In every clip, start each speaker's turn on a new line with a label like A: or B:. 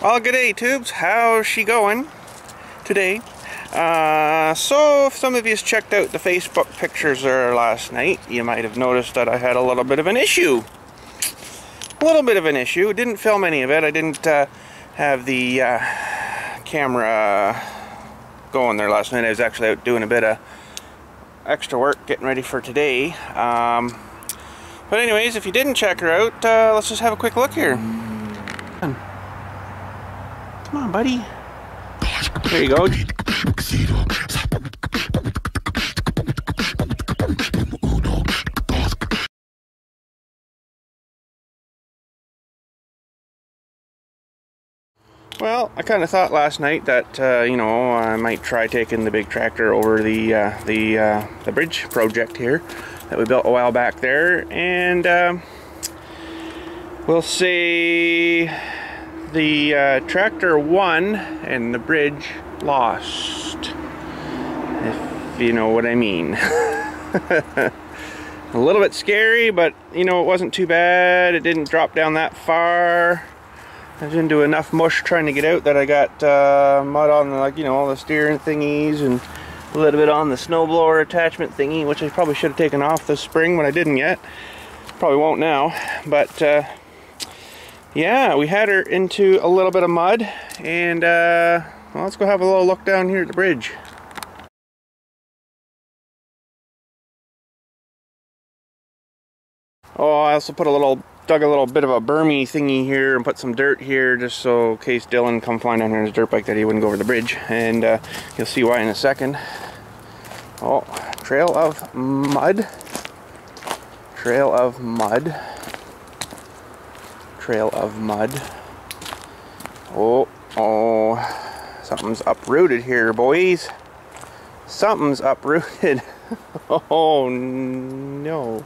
A: Well, good day, Tubes. How's she going today? Uh, so, if some of you checked out the Facebook pictures there last night, you might have noticed that I had a little bit of an issue. A little bit of an issue. Didn't film any of it. I didn't uh, have the uh, camera going there last night. I was actually out doing a bit of extra work getting ready for today. Um, but anyways, if you didn't check her out, uh, let's just have a quick look here. Come on, buddy. There you go. Well, I kind of thought last night that uh, you know I might try taking the big tractor over the uh, the uh, the bridge project here that we built a while back there, and um, we'll say the uh, tractor won and the bridge lost, if you know what I mean. a little bit scary, but you know, it wasn't too bad. It didn't drop down that far. I was into enough mush trying to get out that I got uh, mud on like, you know, all the steering thingies and a little bit on the snowblower attachment thingy, which I probably should have taken off this spring, but I didn't yet. Probably won't now, but uh, yeah, we had her into a little bit of mud, and uh, well, let's go have a little look down here at the bridge. Oh, I also put a little, dug a little bit of a bermy thingy here and put some dirt here just so in case Dylan come flying down here in his dirt bike that he wouldn't go over the bridge. And uh, you'll see why in a second. Oh, trail of mud. Trail of mud trail of mud. Oh, oh, something's uprooted here, boys. Something's uprooted. oh, no.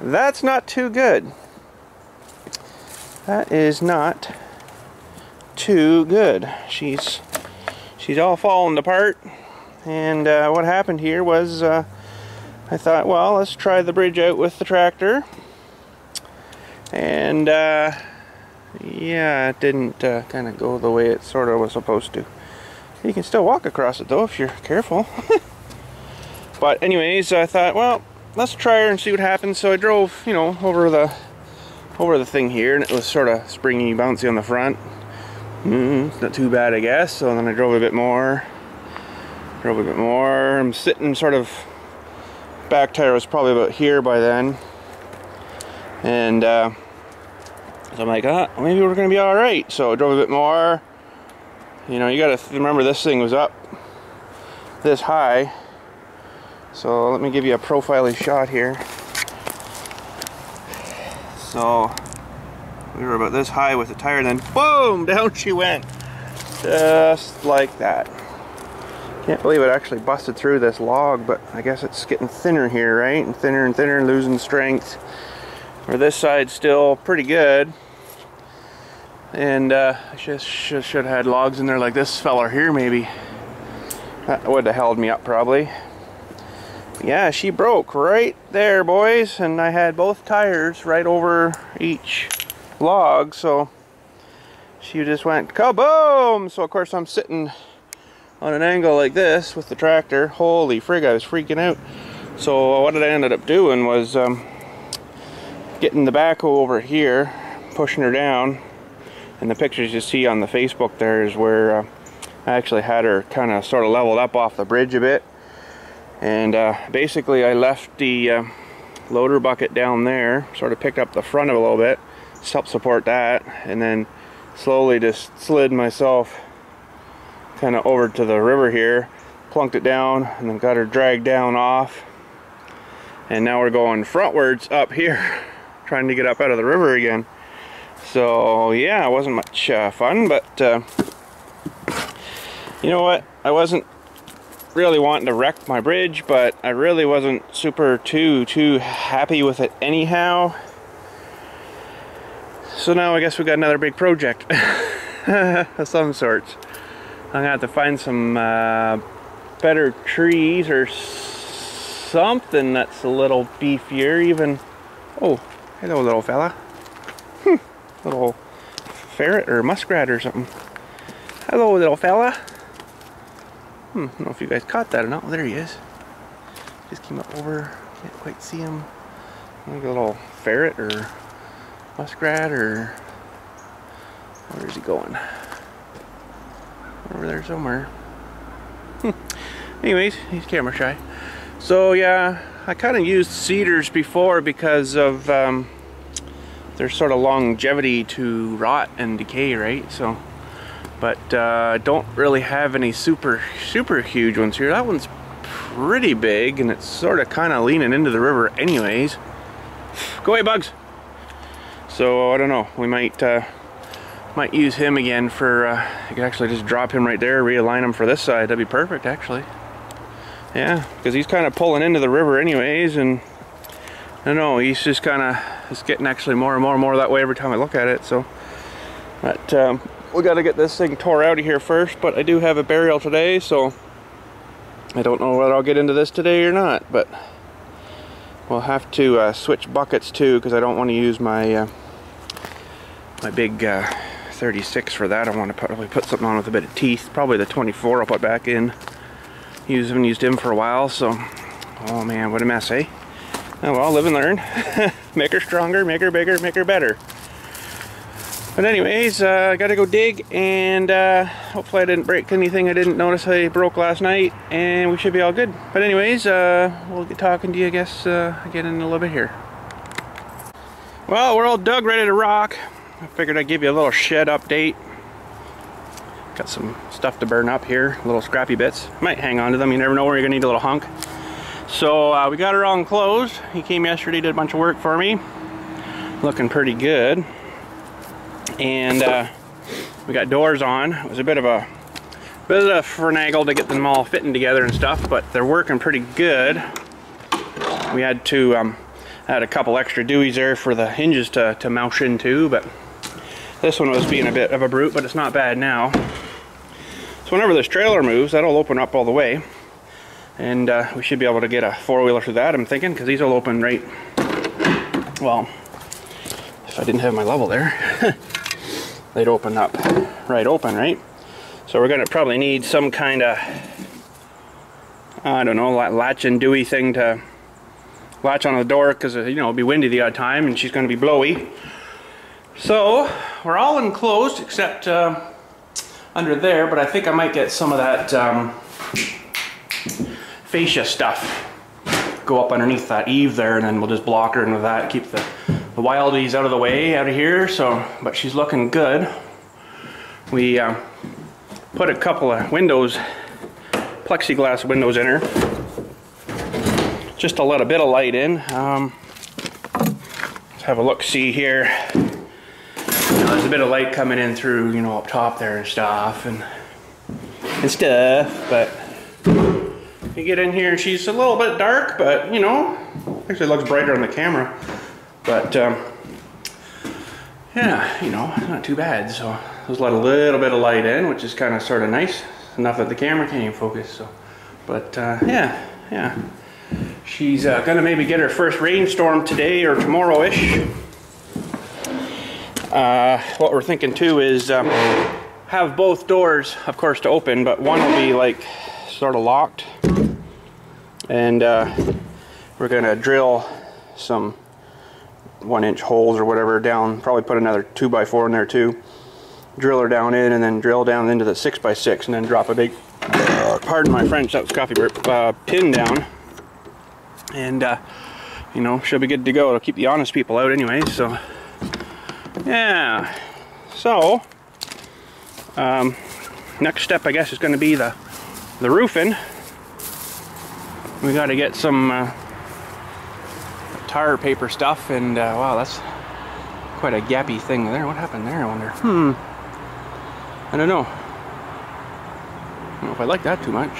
A: That's not too good. That is not too good. She's she's all falling apart. And uh, what happened here was uh, I thought, well, let's try the bridge out with the tractor and uh, yeah it didn't uh, kind of go the way it sort of was supposed to. You can still walk across it though if you're careful. But anyways I thought well let's try her and see what happens. So I drove you know over the over the thing here and it was sort of springy bouncy on the front. Mm, it's not too bad I guess. So then I drove a bit more drove a bit more. I'm sitting sort of back tire was probably about here by then. And uh, so I'm like, ah, maybe we're gonna be all right. So I drove a bit more. You know, you gotta remember this thing was up this high. So let me give you a profiling shot here. So we were about this high with the tire, then boom, down she went. Just like that. Can't believe it actually busted through this log, but I guess it's getting thinner here, right? And thinner and thinner, losing strength. Or this side's still pretty good. And uh, I just should, should have had logs in there like this feller here maybe. That would have held me up probably. Yeah, she broke right there, boys. And I had both tires right over each log. So she just went kaboom! So of course I'm sitting on an angle like this with the tractor. Holy frig, I was freaking out. So what I ended up doing was um, getting the backhoe over here, pushing her down. And the pictures you see on the Facebook there is where uh, I actually had her kind of sort of leveled up off the bridge a bit. And uh, basically I left the uh, loader bucket down there, sort of picked up the front a little bit, just help support that, and then slowly just slid myself kind of over to the river here, plunked it down, and then got her dragged down off. And now we're going frontwards up here. trying to get up out of the river again. So yeah, it wasn't much uh, fun, but uh, you know what? I wasn't really wanting to wreck my bridge, but I really wasn't super too too happy with it anyhow. So now I guess we got another big project of some sorts. I'm gonna have to find some uh, better trees or something that's a little beefier even. Oh, Hello, little fella. Little ferret or muskrat or something. Hello, little fella. Hmm, I don't know if you guys caught that or not. Well, there he is. Just came up over. Can't quite see him. Like a little ferret or muskrat or where is he going? Over there somewhere. Hmm. Anyways, he's camera shy. So yeah, I kind of used cedars before because of um, their sort of longevity to rot and decay, right? So, but uh, don't really have any super super huge ones here. That one's pretty big and it's sort of kind of leaning into the river anyways. Go away, bugs. So I don't know. We might uh, might use him again for. Uh, I could actually just drop him right there, realign him for this side. That'd be perfect, actually. Yeah, because he's kind of pulling into the river anyways, and I don't know. He's just kind of it's getting actually more and more and more that way every time I look at it. So, but um, we got to get this thing tore out of here first. But I do have a burial today, so I don't know whether I'll get into this today or not. But we'll have to uh, switch buckets too, because I don't want to use my. Uh, my big uh, 36 for that. I want to probably put something on with a bit of teeth. Probably the 24 I'll put back in. Use haven't used him for a while, so oh man, what a mess, eh? Oh well, live and learn. make her stronger, make her bigger, make her better. But anyways, uh, I gotta go dig and uh, hopefully I didn't break anything I didn't notice I broke last night and we should be all good. But anyways, uh, we'll get talking to you I guess uh, again in a little bit here. Well, we're all dug, ready to rock. I figured I'd give you a little shed update. Got some stuff to burn up here, little scrappy bits. Might hang on to them, you never know where you're gonna need a little hunk. So uh, we got her all enclosed. He came yesterday, did a bunch of work for me. Looking pretty good. And uh, we got doors on. It was a bit of a bit of a finagle to get them all fitting together and stuff, but they're working pretty good. We had to um, had a couple extra Deweys there for the hinges to, to mount into, but this one was being a bit of a brute, but it's not bad now. So whenever this trailer moves, that'll open up all the way. And uh, we should be able to get a four-wheeler through that, I'm thinking, because these will open right, well, if I didn't have my level there, they'd open up right open, right? So we're gonna probably need some kind of, I don't know, latch and Dewey thing to latch on the door because, you know, it'll be windy the odd time and she's gonna be blowy. So we're all enclosed except uh, under there, but I think I might get some of that um, fascia stuff go up underneath that eave there and then we'll just block her in with that, keep the, the wildies out of the way out of here. So, but she's looking good. We uh, put a couple of windows, plexiglass windows in her, just to let a bit of light in. Um, let's have a look see here there's a bit of light coming in through, you know, up top there and stuff and and stuff, but you get in here and she's a little bit dark, but you know, actually looks brighter on the camera. But um, yeah, you know, not too bad. So let's let a little bit of light in, which is kind of sort of nice. Enough that the camera can't even focus. So, but uh, yeah, yeah. She's uh, gonna maybe get her first rainstorm today or tomorrow-ish. Uh, what we're thinking too is um, have both doors, of course, to open, but one will be like sort of locked. And uh, we're gonna drill some one inch holes or whatever down, probably put another two by four in there too. Drill her down in and then drill down into the six by six and then drop a big, uh, pardon my French, that was coffee burp, uh, pin down. And, uh, you know, she'll be good to go. It'll keep the honest people out anyway, so yeah so um, next step I guess is going to be the the roofing we got to get some uh, tar paper stuff and uh, wow that's quite a gappy thing there. What happened there I wonder? Hmm. I don't know. I don't know if I like that too much.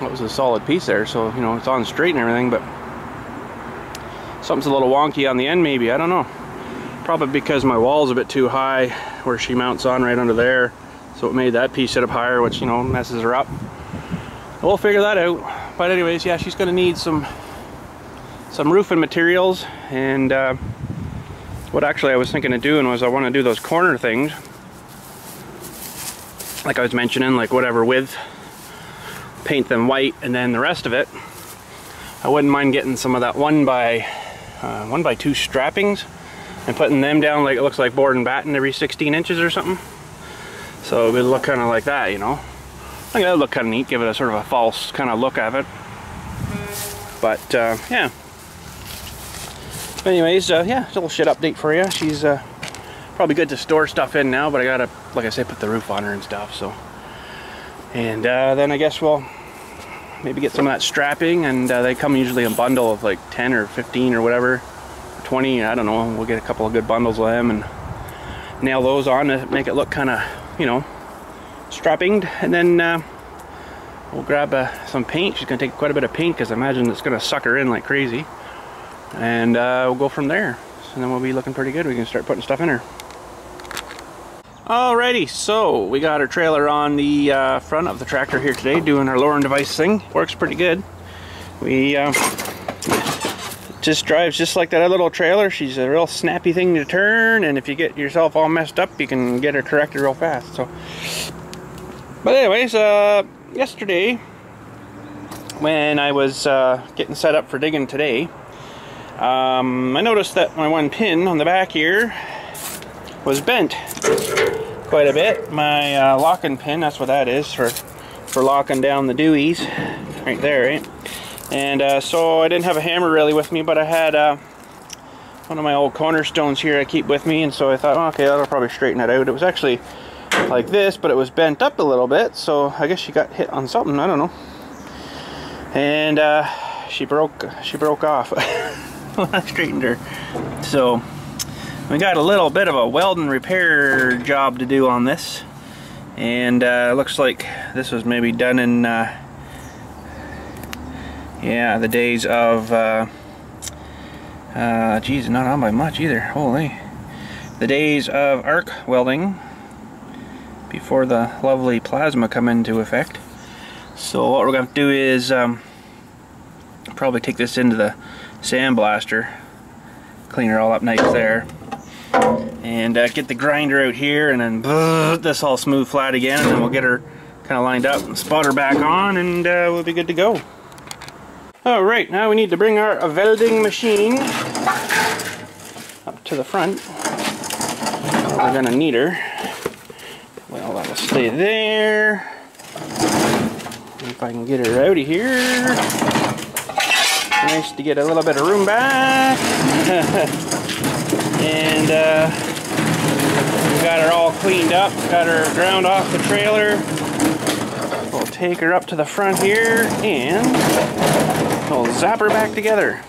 A: That was a solid piece there so you know it's on straight and everything but something's a little wonky on the end maybe. I don't know. Probably because my wall's a bit too high where she mounts on right under there. So it made that piece sit up higher, which, you know, messes her up. We'll figure that out. But anyways, yeah, she's gonna need some some roofing materials and uh, what actually I was thinking of doing was I want to do those corner things like I was mentioning like whatever width paint them white and then the rest of it I wouldn't mind getting some of that one by uh, one by two strappings and putting them down like it looks like board and batten every 16 inches or something so it would look kind of like that you know? I think that would look kind of neat give it a sort of a false kind of look of it. But uh, yeah. Anyways uh, yeah little shit update for you she's uh, probably good to store stuff in now but I gotta like I say put the roof on her and stuff so. And uh, then I guess we'll maybe get some of that strapping and uh, they come usually in a bundle of like 10 or 15 or whatever 20 I don't know. We'll get a couple of good bundles of them and nail those on to make it look kind of you know strapping and then uh, we'll grab uh, some paint. She's gonna take quite a bit of paint because I imagine it's gonna suck her in like crazy. And uh, we'll go from there. And then we'll be looking pretty good. We can start putting stuff in her. Alrighty, so we got our trailer on the uh, front of the tractor here today doing our lowering device thing. Works pretty good. We uh, just drives just like that other little trailer. She's a real snappy thing to turn and if you get yourself all messed up you can get her corrected real fast. So, But anyways, uh, yesterday when I was uh, getting set up for digging today, um, I noticed that my one pin on the back here was bent quite a bit. My uh, locking pin, that's what that is for, for locking down the dewies, right there, right? And uh, so I didn't have a hammer really with me, but I had uh, one of my old cornerstones here I keep with me, and so I thought, oh, okay, that'll probably straighten it out. It was actually like this, but it was bent up a little bit, so I guess she got hit on something, I don't know. And uh, she broke, she broke off when I straightened her. So we got a little bit of a welding repair job to do on this and uh, looks like this was maybe done in uh, yeah the days of uh, uh, geez not on by much either. Holy. The days of arc welding before the lovely plasma come into effect. So what we're going to do is um, probably take this into the sandblaster clean her all up nice there and uh, get the grinder out here and then this all smooth flat again and then we'll get her kind of lined up and spot her back on and uh, we'll be good to go. Alright, now we need to bring our welding machine up to the front. We're going to need her. Well, that'll stay there. If I can get her out of here. Nice to get a little bit of room back. and uh, we got her all cleaned up, got her ground off the trailer. We'll take her up to the front here and we'll zap her back together.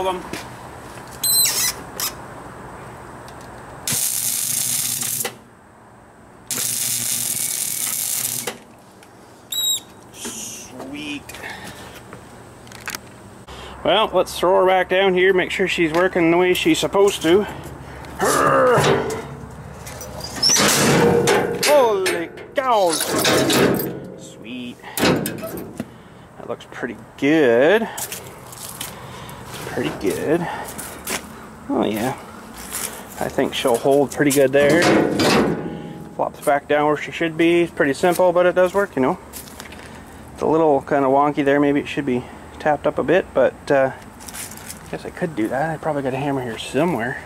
A: Hold them. Sweet. Well, let's throw her back down here, make sure she's working the way she's supposed to. Holy cows! Sweet. That looks pretty good good. Oh yeah. I think she'll hold pretty good there. Flops back down where she should be. It's pretty simple, but it does work, you know. It's a little kind of wonky there. Maybe it should be tapped up a bit, but uh, I guess I could do that. I probably got a hammer here somewhere.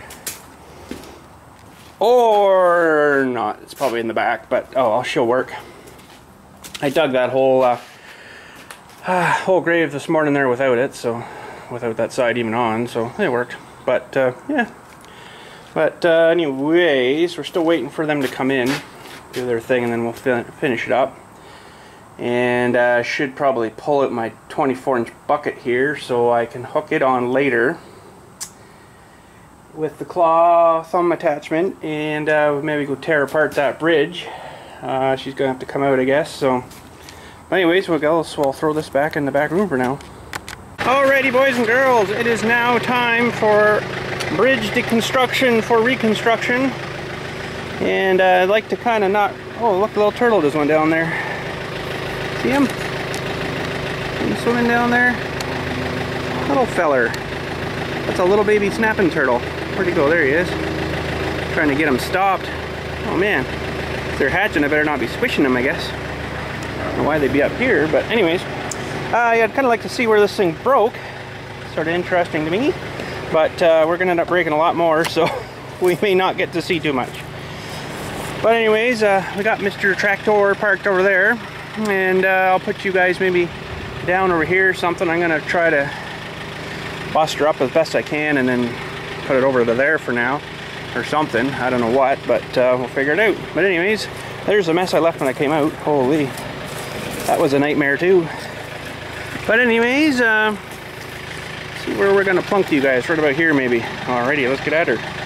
A: Or not. It's probably in the back, but oh, she'll work. I dug that whole uh, uh, whole grave this morning there without it, so without that side even on, so it worked. But uh, yeah. But uh, anyways, we're still waiting for them to come in, do their thing, and then we'll fin finish it up. And I should probably pull out my 24 inch bucket here so I can hook it on later with the claw thumb attachment and uh, maybe go tear apart that bridge. Uh, she's gonna have to come out I guess so anyways we'll go so I'll throw this back in the back room for now. Alrighty boys and girls it is now time for bridge deconstruction for reconstruction and uh, I'd like to kind of not oh look the little turtle just went down there see him? He's swimming down there little feller that's a little baby snapping turtle Where'd he go? There he is. Trying to get him stopped. Oh man. If they're hatching, I better not be squishing them, I guess. I don't know why they'd be up here, but anyways. Uh, I'd kind of like to see where this thing broke. Sort of interesting to me. But uh, we're going to end up breaking a lot more, so we may not get to see too much. But anyways, uh, we got Mr. Tractor parked over there. And uh, I'll put you guys maybe down over here or something. I'm going to try to bust her up as best I can and then put it over to there for now or something. I don't know what, but uh, we'll figure it out. But anyways, there's the mess I left when I came out. Holy, that was a nightmare too. But anyways, uh, see where we're gonna plunk you guys. Right about here maybe. Alrighty, let's get at her.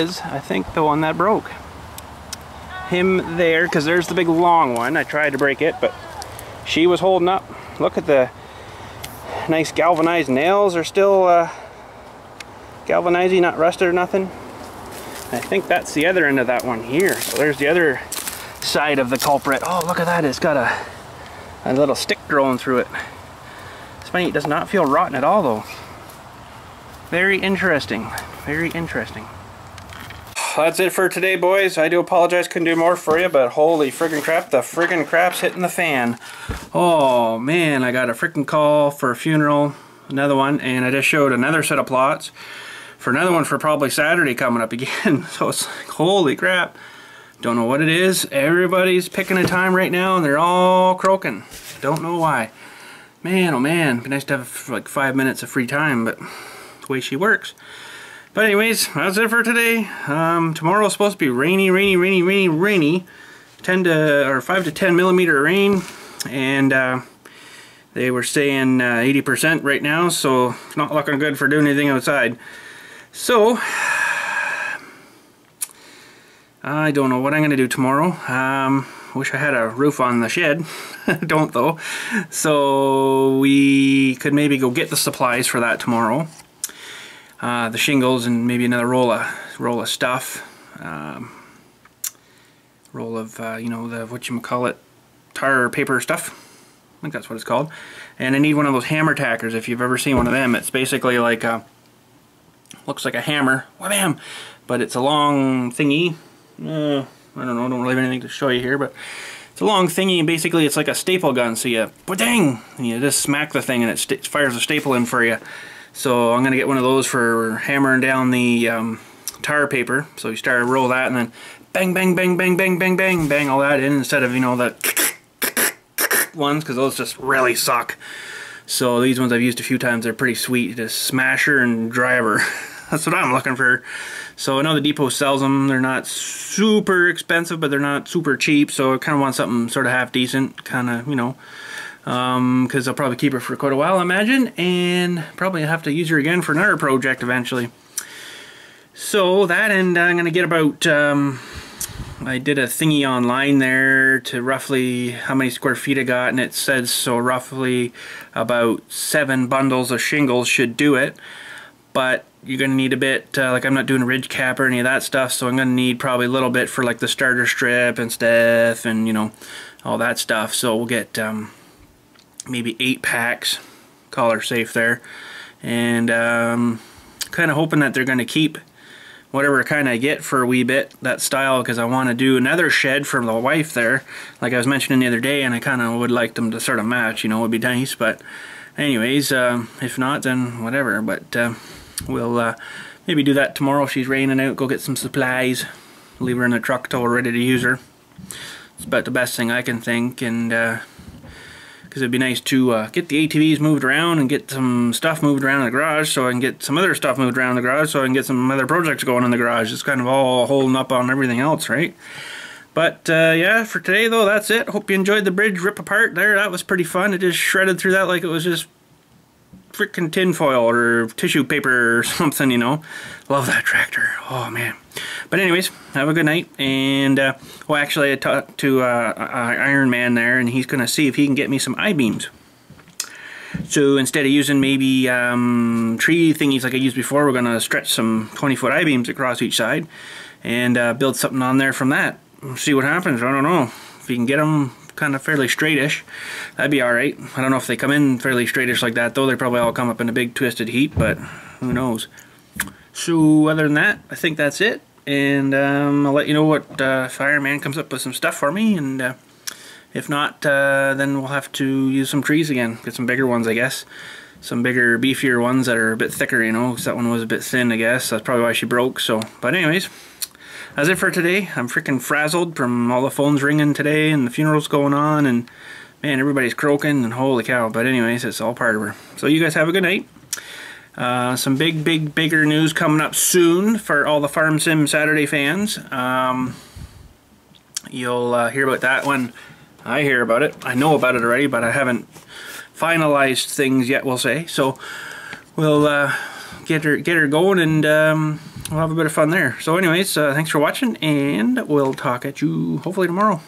A: Is, I think, the one that broke. Him there, because there's the big long one. I tried to break it, but she was holding up. Look at the nice galvanized nails are still uh, galvanizing, not rusted or nothing. I think that's the other end of that one here. So there's the other side of the culprit. Oh, look at that. It's got a, a little stick growing through it. It's funny, it does not feel rotten at all though. Very interesting. Very interesting. That's it for today, boys. I do apologize, couldn't do more for you, but holy friggin' crap, the friggin' crap's hitting the fan. Oh, man, I got a freaking call for a funeral, another one, and I just showed another set of plots for another one for probably Saturday coming up again. so it's like, holy crap. Don't know what it is. Everybody's picking a time right now, and they're all croaking. Don't know why. Man, oh man, be nice to have like five minutes of free time, but the way she works. But anyways, that's it for today. Um, tomorrow is supposed to be rainy, rainy, rainy, rainy, rainy. 10 to, or 5 to 10 millimeter rain. And uh, they were saying 80% uh, right now, so it's not looking good for doing anything outside. So, I don't know what I'm going to do tomorrow. Um, wish I had a roof on the shed. don't though. So we could maybe go get the supplies for that tomorrow uh, the shingles and maybe another roll of roll of stuff um, roll of uh, you know the what you call it tar paper stuff I think that's what it's called. And I need one of those hammer tackers if you've ever seen one of them. It's basically like a looks like a hammer wham but it's a long thingy. Uh, I don't know I don't really have anything to show you here but it's a long thingy and basically it's like a staple gun so you dang and you just smack the thing and it fires a staple in for you so I'm going to get one of those for hammering down the um, tar paper. So you start to roll that and then bang, bang, bang, bang, bang, bang, bang, bang all that in instead of, you know, the ones because those just really suck. So these ones I've used a few times. They're pretty sweet. Just smasher and driver. That's what I'm looking for. So I know the depot sells them. They're not super expensive, but they're not super cheap. So I kind of want something sort of half decent, kind of, you know, because um, I'll probably keep it for quite a while, I imagine, and probably have to use her again for another project eventually. So that, and I'm going to get about, um, I did a thingy online there to roughly how many square feet I got, and it says so roughly about seven bundles of shingles should do it, but you're going to need a bit, uh, like I'm not doing a ridge cap or any of that stuff, so I'm going to need probably a little bit for like the starter strip and stuff, and you know, all that stuff, so we'll get, um, maybe eight packs collar safe there. And um, kind of hoping that they're going to keep whatever kind I get for a wee bit that style because I want to do another shed for the wife there like I was mentioning the other day and I kind of would like them to sort of match you know would be nice but anyways uh, if not then whatever but uh, we'll uh, maybe do that tomorrow if she's raining out go get some supplies leave her in the truck till we're ready to use her. It's about the best thing I can think and uh, because it'd be nice to uh, get the ATVs moved around and get some stuff moved around in the garage so I can get some other stuff moved around in the garage so I can get some other projects going in the garage. It's kind of all holding up on everything else, right? But uh, yeah, for today though, that's it. Hope you enjoyed the bridge rip apart there. That was pretty fun. It just shredded through that like it was just freaking tinfoil or tissue paper or something, you know. Love that tractor. Oh, man. But anyways, have a good night. And, uh, well, actually, I talked to uh, Iron Man there, and he's going to see if he can get me some I-beams. So instead of using maybe um, tree thingies like I used before, we're going to stretch some 20-foot I-beams across each side and uh, build something on there from that. See what happens. I don't know. If you can get them kind of fairly straightish. That'd be alright. I don't know if they come in fairly straightish like that though. They probably all come up in a big twisted heap, but who knows. So other than that, I think that's it. And um, I'll let you know what uh, Iron Man comes up with some stuff for me. And uh, if not, uh, then we'll have to use some trees again. Get some bigger ones, I guess. Some bigger, beefier ones that are a bit thicker, you know, because that one was a bit thin, I guess. That's probably why she broke. So, But anyways, that's it for today. I'm freaking frazzled from all the phones ringing today and the funerals going on and man, everybody's croaking and holy cow. But anyways, it's all part of her. So you guys have a good night. Uh, some big, big, bigger news coming up soon for all the Farm Sim Saturday fans. Um, you'll uh, hear about that when I hear about it. I know about it already, but I haven't finalized things yet, we'll say. So we'll uh, get her get her going and um, we'll have a bit of fun there. So anyways, uh, thanks for watching and we'll talk at you hopefully tomorrow.